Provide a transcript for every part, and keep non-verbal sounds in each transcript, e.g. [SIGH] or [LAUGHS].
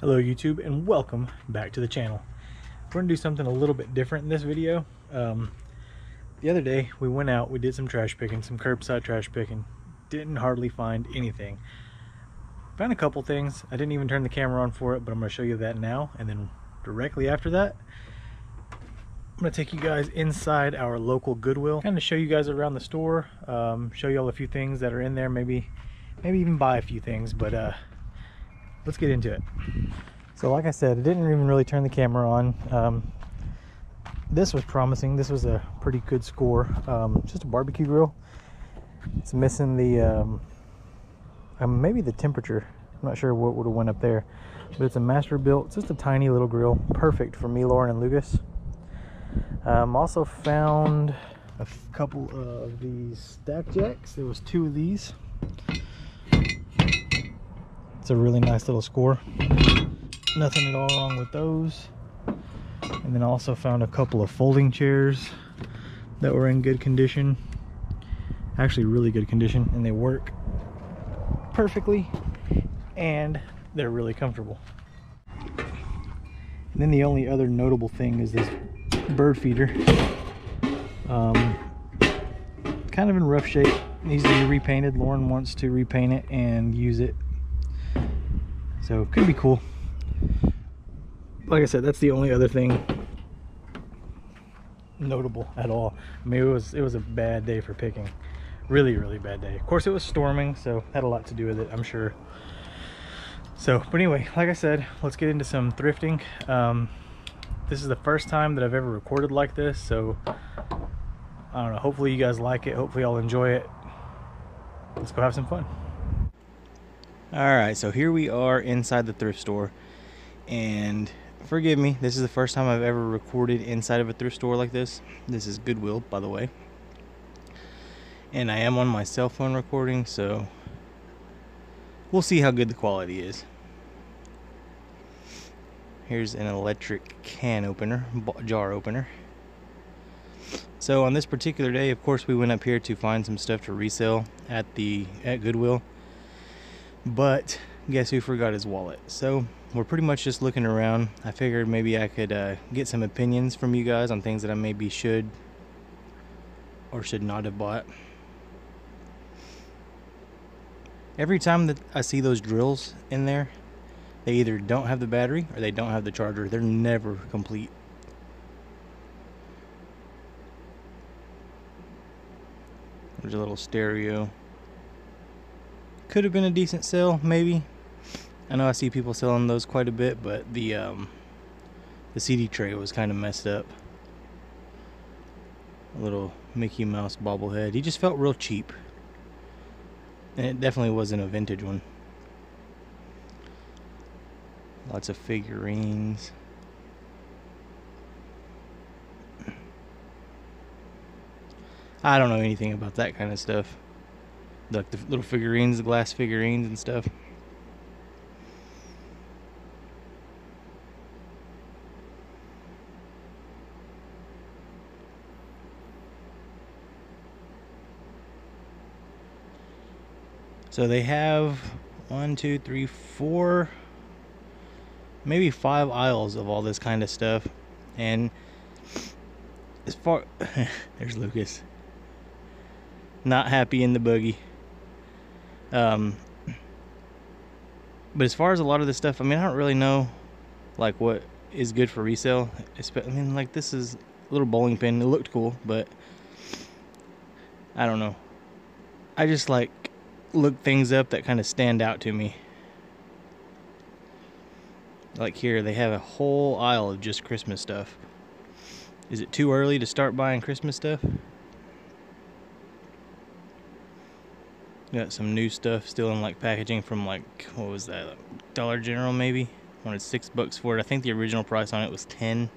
Hello YouTube and welcome back to the channel. We're gonna do something a little bit different in this video. Um, the other day we went out, we did some trash picking, some curbside trash picking. Didn't hardly find anything. Found a couple things. I didn't even turn the camera on for it, but I'm gonna show you that now. And then directly after that, I'm gonna take you guys inside our local Goodwill. Kind of show you guys around the store, um, show you all a few things that are in there, maybe, maybe even buy a few things, but uh, let's get into it. So like I said, I didn't even really turn the camera on. Um, this was promising. This was a pretty good score. Um, just a barbecue grill. It's missing the, um, um, maybe the temperature. I'm not sure what would have went up there. But it's a Masterbuilt, it's just a tiny little grill. Perfect for me, Lauren, and Lucas. Um, also found a couple of these stack jacks. There was two of these. A really nice little score. Nothing at all wrong with those. And then also found a couple of folding chairs that were in good condition. Actually really good condition and they work perfectly and they're really comfortable. And then the only other notable thing is this bird feeder. Um, kind of in rough shape, needs to be repainted. Lauren wants to repaint it and use it so could be cool. Like I said, that's the only other thing notable at all. I mean, it was it was a bad day for picking. Really, really bad day. Of course, it was storming, so had a lot to do with it, I'm sure. So, but anyway, like I said, let's get into some thrifting. Um, this is the first time that I've ever recorded like this, so I don't know. Hopefully, you guys like it. Hopefully, I'll enjoy it. Let's go have some fun. Alright, so here we are inside the thrift store. And forgive me, this is the first time I've ever recorded inside of a thrift store like this. This is Goodwill, by the way. And I am on my cell phone recording, so we'll see how good the quality is. Here's an electric can opener, jar opener. So on this particular day, of course, we went up here to find some stuff to resell at the at Goodwill but guess who forgot his wallet? So we're pretty much just looking around. I figured maybe I could uh, get some opinions from you guys on things that I maybe should or should not have bought. Every time that I see those drills in there, they either don't have the battery or they don't have the charger. They're never complete. There's a little stereo. Could have been a decent sale, maybe. I know I see people selling those quite a bit, but the um, the CD tray was kind of messed up. A little Mickey Mouse bobblehead. He just felt real cheap. And it definitely wasn't a vintage one. Lots of figurines. I don't know anything about that kind of stuff like the little figurines, the glass figurines and stuff. So they have one, two, three, four, maybe five aisles of all this kind of stuff. And as far, [LAUGHS] there's Lucas. Not happy in the buggy. Um, but as far as a lot of this stuff, I mean, I don't really know like what is good for resale. I mean, like this is a little bowling pin. It looked cool, but I don't know. I just like look things up that kind of stand out to me. Like here, they have a whole aisle of just Christmas stuff. Is it too early to start buying Christmas stuff? Got some new stuff still in like packaging from like what was that Dollar General maybe? Wanted six bucks for it. I think the original price on it was 10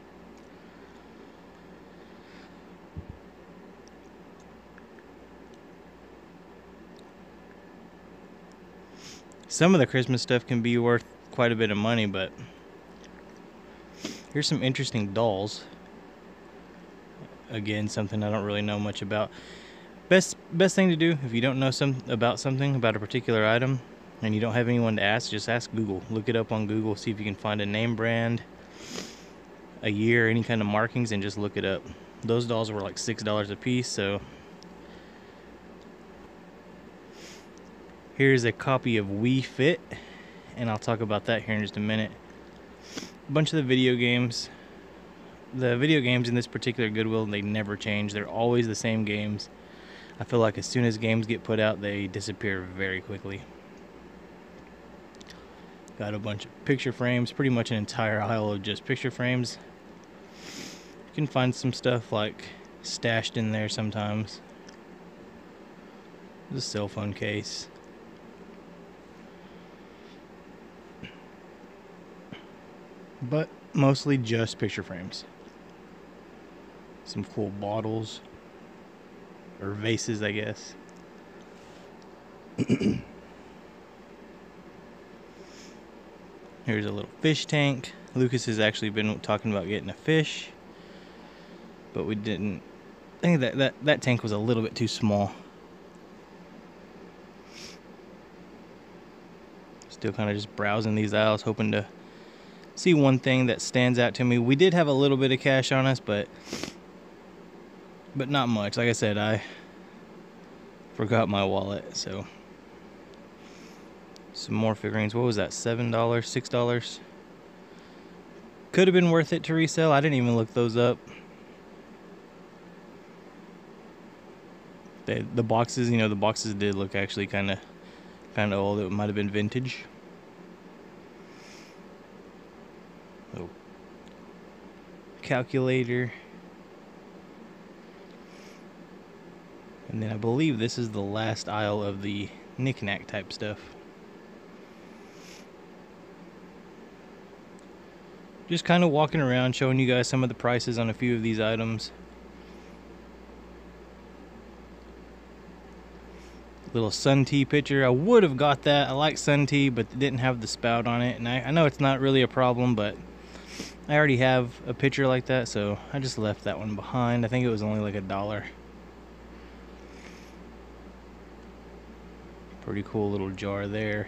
some of the Christmas stuff can be worth quite a bit of money but here's some interesting dolls. Again something I don't really know much about best best thing to do if you don't know some about something about a particular item and you don't have anyone to ask, just ask Google. Look it up on Google, see if you can find a name brand, a year, any kind of markings, and just look it up. Those dolls were like $6 a piece, so. Here's a copy of Wii Fit, and I'll talk about that here in just a minute. A bunch of the video games. The video games in this particular Goodwill, they never change. They're always the same games. I feel like as soon as games get put out, they disappear very quickly. Got a bunch of picture frames, pretty much an entire aisle of just picture frames. You can find some stuff like stashed in there sometimes. The cell phone case. But mostly just picture frames. Some cool bottles or vases, I guess. Here's a little fish tank. Lucas has actually been talking about getting a fish, but we didn't. I think that, that, that tank was a little bit too small. Still kind of just browsing these aisles, hoping to see one thing that stands out to me. We did have a little bit of cash on us, but but not much. Like I said, I forgot my wallet, so some more figurines. What was that? $7, $6? Could have been worth it to resell. I didn't even look those up. They, the boxes, you know, the boxes did look actually kind of kind of old. It might have been vintage. Oh. Calculator. And then I believe this is the last aisle of the knickknack type stuff. Just kind of walking around showing you guys some of the prices on a few of these items. Little sun tea pitcher. I would have got that. I like sun tea, but it didn't have the spout on it. And I, I know it's not really a problem, but I already have a pitcher like that, so I just left that one behind. I think it was only like a dollar. Pretty cool little jar there.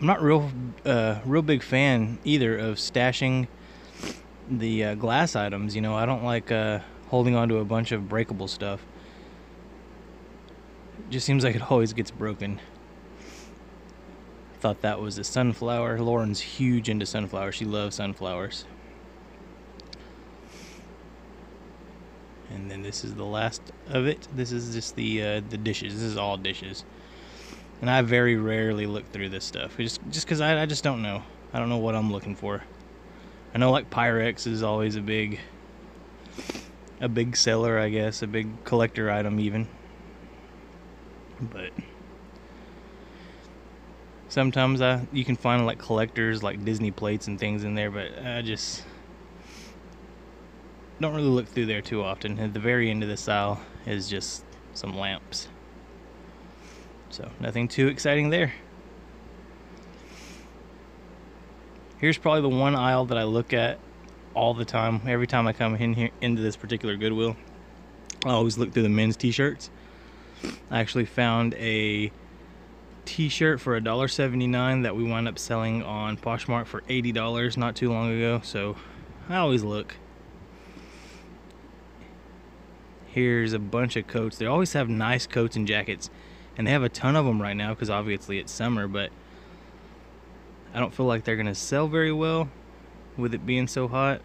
I'm not real, uh, real big fan either of stashing the uh, glass items. You know, I don't like uh, holding on to a bunch of breakable stuff. It just seems like it always gets broken. Thought that was a sunflower. Lauren's huge into sunflowers. She loves sunflowers. And then this is the last of it. This is just the uh, the dishes. This is all dishes. And I very rarely look through this stuff. Just just because I, I just don't know. I don't know what I'm looking for. I know like Pyrex is always a big a big seller I guess. A big collector item even. But sometimes I you can find like collectors like Disney plates and things in there but I just don't really look through there too often. At the very end of this aisle is just some lamps. So nothing too exciting there. Here's probably the one aisle that I look at all the time. Every time I come in here into this particular Goodwill, I always look through the men's t-shirts. I actually found a t-shirt for $1.79 that we wound up selling on Poshmark for $80 not too long ago. So I always look. Here's a bunch of coats. They always have nice coats and jackets. And they have a ton of them right now because obviously it's summer, but I don't feel like they're going to sell very well with it being so hot.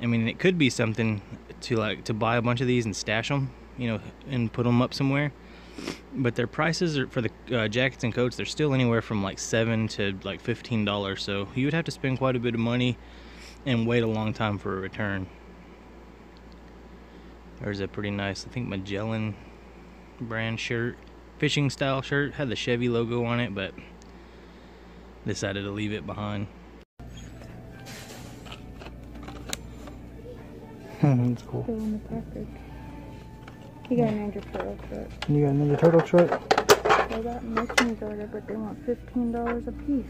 I mean, it could be something to like to buy a bunch of these and stash them, you know, and put them up somewhere. But their prices are for the uh, jackets and coats, they're still anywhere from like seven to like fifteen dollars. So you would have to spend quite a bit of money and wait a long time for a return. There's a pretty nice, I think Magellan brand shirt, fishing style shirt. Had the Chevy logo on it, but decided to leave it behind. [LAUGHS] That's cool. in the package. You got a Ninja Turtle shirt. You got a Ninja Turtle shirt? They got Mickey's order, but they want $15 a piece.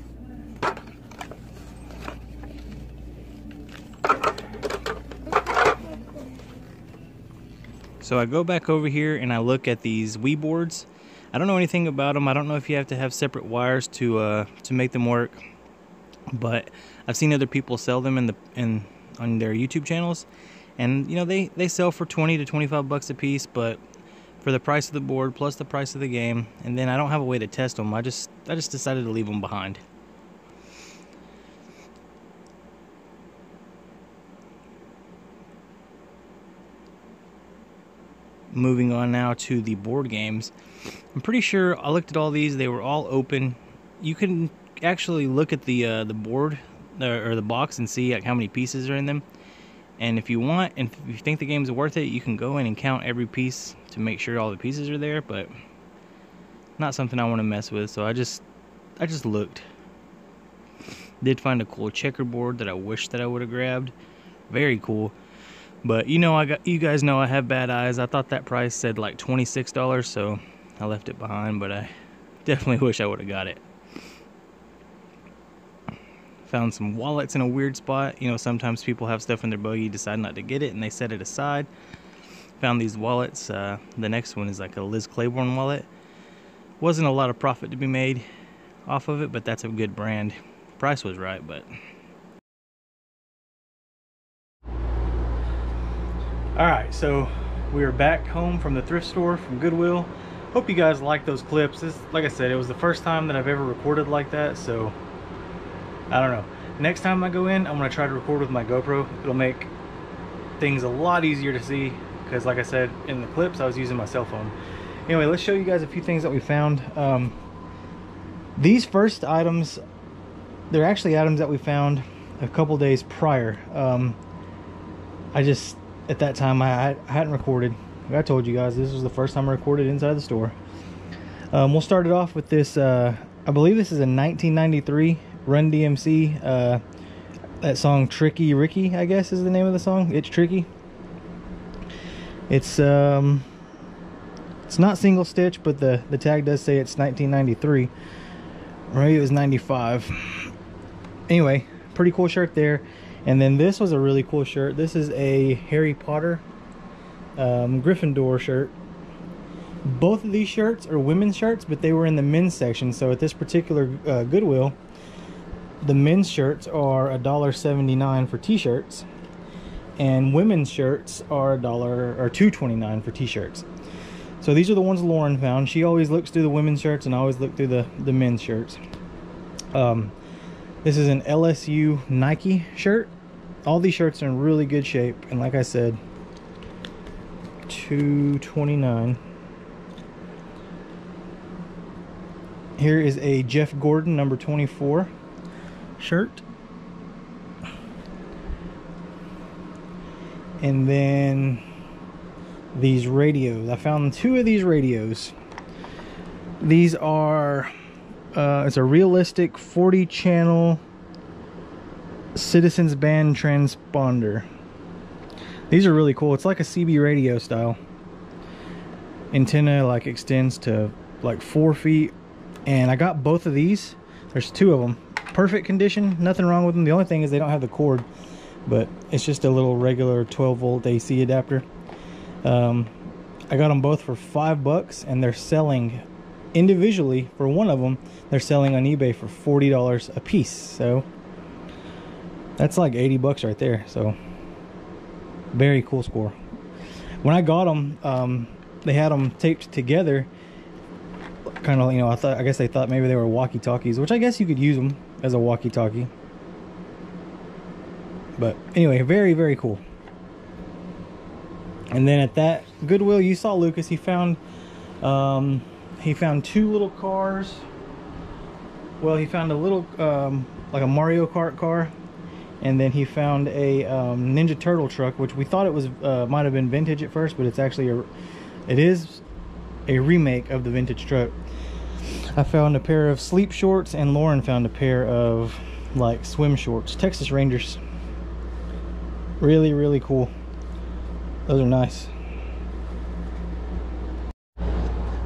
So I go back over here and I look at these Wii boards. I don't know anything about them. I don't know if you have to have separate wires to uh, to make them work. But I've seen other people sell them in the in on their YouTube channels, and you know they they sell for 20 to 25 bucks a piece. But for the price of the board plus the price of the game, and then I don't have a way to test them. I just I just decided to leave them behind. Moving on now to the board games. I'm pretty sure I looked at all these; they were all open. You can actually look at the uh, the board uh, or the box and see like, how many pieces are in them. And if you want, and if you think the game's worth it, you can go in and count every piece to make sure all the pieces are there. But not something I want to mess with, so I just I just looked. Did find a cool checkerboard that I wish that I would have grabbed. Very cool. But you know, I got you guys know I have bad eyes. I thought that price said like $26, so I left it behind, but I [LAUGHS] definitely wish I would have got it. Found some wallets in a weird spot. You know, sometimes people have stuff in their buggy, decide not to get it, and they set it aside. Found these wallets. Uh, the next one is like a Liz Claiborne wallet. Wasn't a lot of profit to be made off of it, but that's a good brand. Price was right, but all right so we are back home from the thrift store from goodwill. Hope you guys like those clips. This like i said it was the first time that i've ever recorded like that so i don't know. Next time i go in i'm going to try to record with my gopro. It'll make things a lot easier to see because like i said in the clips i was using my cell phone. Anyway let's show you guys a few things that we found. Um, these first items they're actually items that we found a couple days prior. Um, i just at that time I, I hadn't recorded. I told you guys this was the first time I recorded inside the store. Um, we'll start it off with this. Uh, I believe this is a 1993 Run DMC. Uh, that song "Tricky Ricky," I guess is the name of the song. It's tricky. It's um, it's not single stitch, but the the tag does say it's 1993. Right, it was 95. Anyway, pretty cool shirt there. And then this was a really cool shirt. This is a Harry Potter um, Gryffindor shirt. Both of these shirts are women's shirts, but they were in the men's section. So at this particular uh, Goodwill, the men's shirts are $1.79 for t-shirts. And women's shirts are a dollar or two twenty nine for t-shirts. So these are the ones Lauren found. She always looks through the women's shirts and I always look through the, the men's shirts. Um, this is an LSU Nike shirt. All these shirts are in really good shape. And like I said, 229 Here is a Jeff Gordon number 24 shirt. And then these radios. I found two of these radios. These are uh, it's a realistic 40 channel citizens band transponder. These are really cool. It's like a CB radio style. Antenna like extends to like four feet. And I got both of these. There's two of them perfect condition. Nothing wrong with them the only thing is they don't have the cord but it's just a little regular 12 volt AC adapter. Um, I got them both for five bucks and they're selling individually for one of them they're selling on ebay for $40 a piece. So that's like 80 bucks right there. So very cool score. When i got them um, they had them taped together kind of you know i thought i guess they thought maybe they were walkie-talkies which i guess you could use them as a walkie-talkie. But anyway very very cool. And then at that goodwill you saw lucas. He found um, he found two little cars. Well he found a little um, like a Mario Kart car and then he found a um, Ninja Turtle truck which we thought it was uh, might have been vintage at first but it's actually a it is a remake of the vintage truck. I found a pair of sleep shorts and Lauren found a pair of like swim shorts. Texas Rangers. Really really cool. Those are nice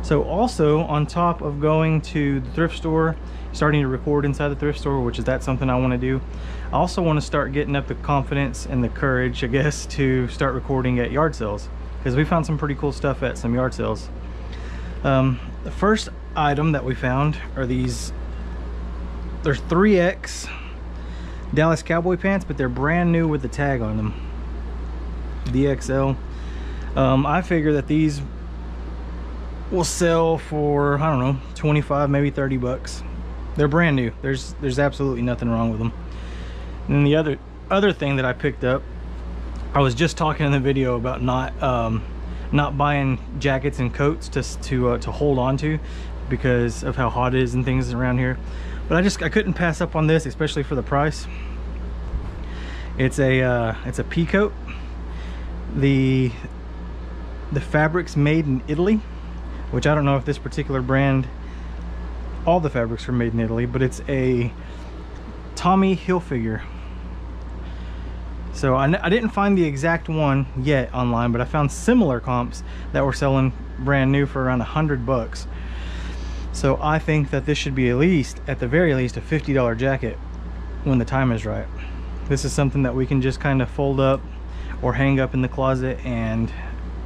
So also on top of going to the thrift store, starting to record inside the thrift store, which is that something I want to do. I also want to start getting up the confidence and the courage, I guess, [LAUGHS] to start recording at yard sales. because we found some pretty cool stuff at some yard sales. Um, the first item that we found are these, they're 3X Dallas Cowboy pants, but they're brand new with the tag on them. DXL. Um, I figure that these will sell for, I don't know, 25, maybe 30 bucks. They're brand new. There's there's absolutely nothing wrong with them. And then the other other thing that I picked up, I was just talking in the video about not um, not buying jackets and coats to to uh, to hold on to because of how hot it is and things around here. But I just I couldn't pass up on this, especially for the price. It's a uh, it's a pea coat. The the fabric's made in Italy, which I don't know if this particular brand, all the fabrics are made in Italy, but it's a Tommy Hilfiger. So I, I didn't find the exact one yet online, but I found similar comps that were selling brand new for around a hundred bucks. So I think that this should be at least, at the very least, a $50 jacket when the time is right. This is something that we can just kind of fold up or hang up in the closet and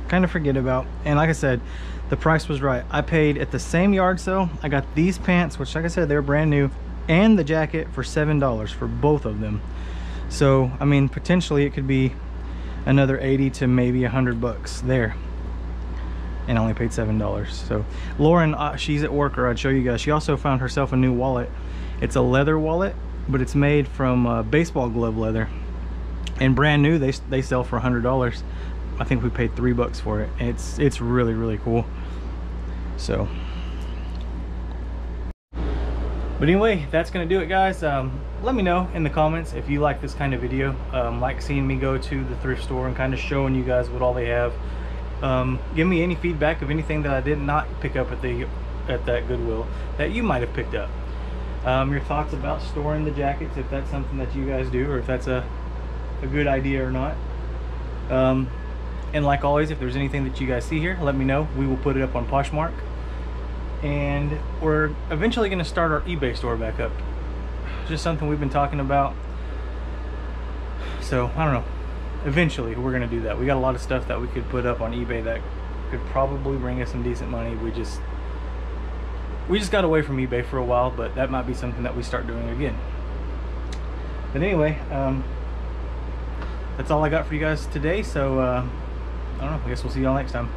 kind of forget about. And like I said, the price was right. I paid at the same yard sale. I got these pants, which like I said, they're brand new, and the jacket for $7 for both of them. So, I mean, potentially it could be another 80 to maybe a 100 bucks there and I only paid seven dollars so lauren uh, she's at work or i'd show you guys she also found herself a new wallet it's a leather wallet but it's made from uh, baseball glove leather and brand new they, they sell for a hundred dollars i think we paid three bucks for it. It's it's really really cool. So. But anyway that's gonna do it guys. Um, let me know in the comments if you like this kind of video. Um, like seeing me go to the thrift store and kind of showing you guys what all they have. Um, give me any feedback of anything that I did not pick up at the at that Goodwill that you might have picked up. Um, your thoughts about storing the jackets, if that's something that you guys do, or if that's a, a good idea or not. Um, and like always, if there's anything that you guys see here, let me know. We will put it up on Poshmark. And we're eventually going to start our eBay store back up. Just something we've been talking about. So, I don't know eventually we're going to do that. We got a lot of stuff that we could put up on eBay that could probably bring us some decent money. We just we just got away from eBay for a while, but that might be something that we start doing again. But anyway, um, that's all I got for you guys today. So uh, I don't know. I guess we'll see y'all next time.